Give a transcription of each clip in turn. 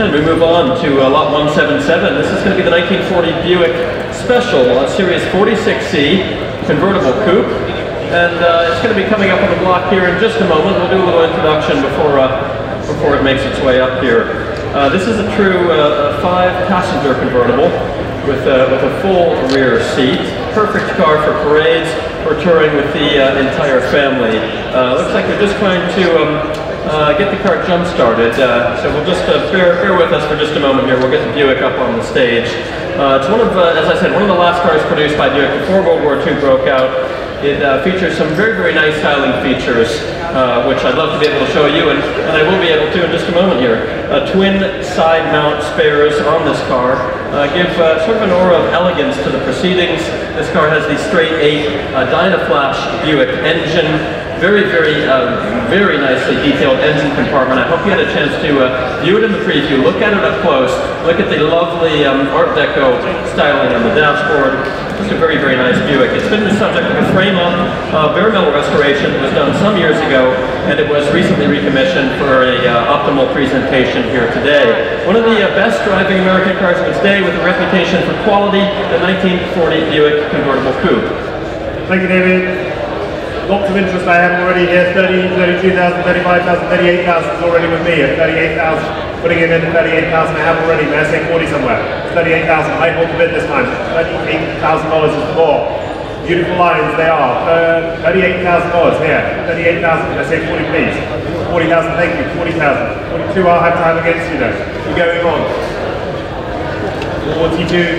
And we move on to uh, lot 177. This is going to be the 1940 Buick Special uh, Series 46C convertible coupe. And uh, it's going to be coming up on the block here in just a moment. We'll do a little introduction before, uh, before it makes its way up here. Uh, this is a true uh, five-passenger convertible with, uh, with a full rear seat. Perfect car for parades or touring with the entire family. Looks like they're just trying to um, uh, get the car jump-started. so we'll just bear, bear with us for just a moment here. We'll get the Buick up on the stage. it's one of, as I said, one of the last cars produced by Buick before World War II broke out. It uh, features some very, very nice styling features, uh, which I'd love to be able to show you, and, and I will be able to in just a moment here. Uh, twin side mount spares on this car uh, give uh, sort of an aura of elegance to the proceedings. This car has the straight 8 uh, Dynaflash Buick engine, very, very, very nicely detailed engine compartment. I hope you had a chance to view it in the preview, look at it up close, look at the lovely um, Art Deco styling on the dashboard. It's a very, very nice Buick. It's been the subject of a frame-up uh, bare metal restoration that was done some years ago, and it was recently recommissioned for a uh, optimal presentation here today. One of the uh, best driving American cars of its day with a reputation for quality, the 1940 Buick convertible coupe. Thank you, David. Lots of interest I have already here, 30, 32,000, 35,000, 38,000 is already with me at 38,000 putting it in 38,000 I have already, may I say 40 somewhere? 38,000, I hold the bid this time, $38,000 is the more. Beautiful lines they are, uh, $38,000 here, 38,000, I say 40 please. 40,000, thank you, 40,000. 42, I'll have time against you though. You're going on. 42,000.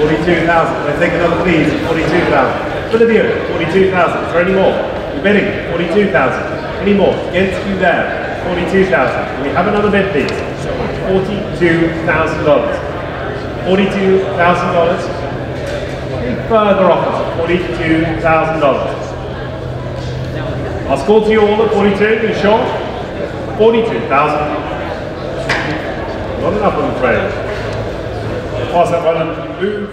42,000, let's take another please, 42,000. For the view, 42,000, is there any more? You're bidding, 42,000. Any more? Against you there. 42,000. We have another bid, please. $42,000. $42,000. Further offers, $42,000. I'll score to you all at 42, are you sure? 42,000. Not enough, I'm afraid. Pass that one and move.